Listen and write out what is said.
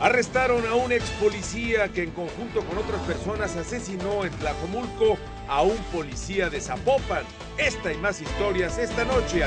Arrestaron a un ex policía que en conjunto con otras personas asesinó en Tlajomulco a un policía de Zapopan. Esta y más historias esta noche.